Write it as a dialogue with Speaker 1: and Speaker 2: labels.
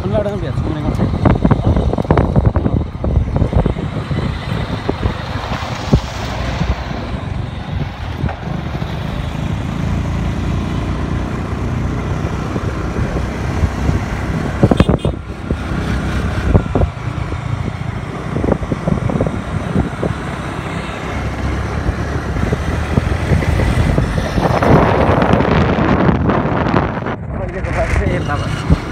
Speaker 1: 看头脑都别冲了，我操！Thank 辆